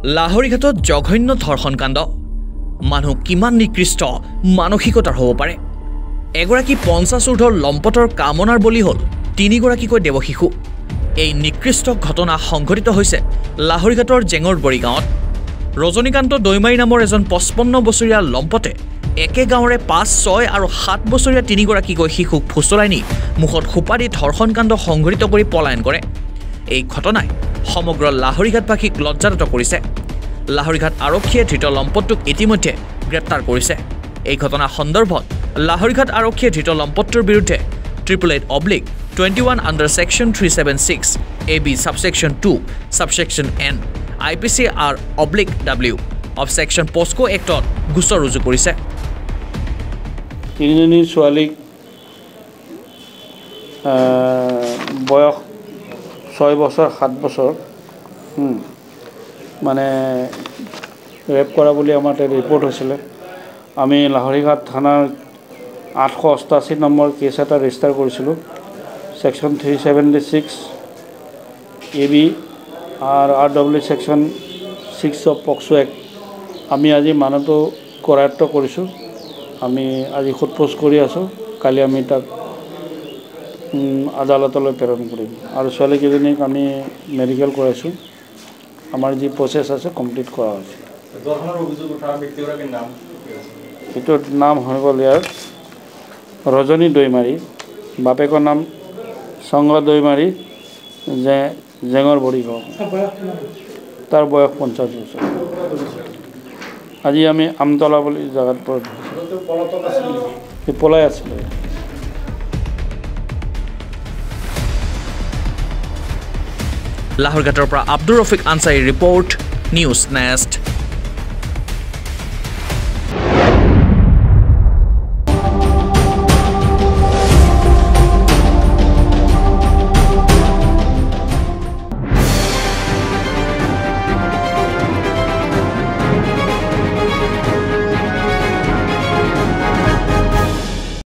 লাহৰীঘাটত জঘন্য ধৰ্ষণ কাণ্ড। মানুহ কিমান নিকৃষ্ট মানসিকতাৰ হ'ব পাৰে। এগৰাকী পঞ্চাছ ঊৰ্ধৰ লম্পটৰ কামনাৰ বলি হ'ল তিনিগৰাকীকৈ দেৱশিশু। এই নিকৃষ্ট ঘটনা সংঘটিত হৈছে লাহৰীঘাটৰ জেঙৰবৰী গাঁৱত ৰজনীকান্ত দৈমাৰী নামৰ এজন পঁচপন্ন বছৰীয়া লম্পটে একে গাঁৱৰে পাঁচ ছয় আৰু সাত বছৰীয়া তিনিগৰাকীকৈ শিশুক ফুচলাই নি মুখত সোপা দি ধৰ্ষণ কাণ্ড সংঘটিত কৰি পলায়ন কৰে। এই ঘটনাই সমগ্ৰ লাহৰীঘাটবাসীক লজ্জানত কৰিছে। লাহৰীঘাট আৰক্ষীয়ে ধৃত লম্পটটোক ইতিমধ্যে গ্ৰেপ্তাৰ কৰিছে। এই ঘটনা সন্দৰ্ভত লাহৰীঘাট আৰক্ষীয়ে ধৃত লম্পটটোৰ বিৰুদ্ধে triple eight oblique twenty one under section three seven six A B subsection two subsection N I P C R oblique W of section POCSO এক্টত গোচৰ ৰুজু কৰিছে। তিনিজনী ছোৱালীক বয়স ছয় বছৰ সাত বছৰ মানে ৰেপ কৰা বুলি আমাৰ তাত ৰিপৰ্ট হৈছিলে। আমি লাহৰীঘাট থানাৰ আঠশ অষ্টাশী নম্বৰ কেছ এটা ৰেজিষ্টাৰ কৰিছিলোঁ section three seventy six A B আৰু R W section six of POCSO act আমি আজি মানুহটো কৰায়ত্ব কৰিছোঁ। আমি আজি সোধপোছ কৰি আছোঁ। কালি আমি তাক আদালতলৈ প্ৰেৰণ কৰিম। আৰু ছোৱালীকেইজনীক আমি মেডিকেল কৰাইছোঁ। আমাৰ যি প্ৰচেছ আছে কমপ্লিট কৰা হৈছে। ব্যক্তিগৰাকীৰ নাম এইটোৰ নাম হৈ গ'ল ইয়াৰ। ৰজনী দৈমাৰী। বাপেকৰ নাম সংগ দৈমাৰী জে জেঙৰ বড়ি গাঁও তাৰ বয়স পঞ্চাছ বছৰ। আজি আমি আমতলা বুলি জেগাত পলাই আছিলে। লাহৰঘাটৰ পৰা আব্দুৰ ৰফিক আনচাৰীৰ ৰিপৰ্ট নিউজ নেষ্ট।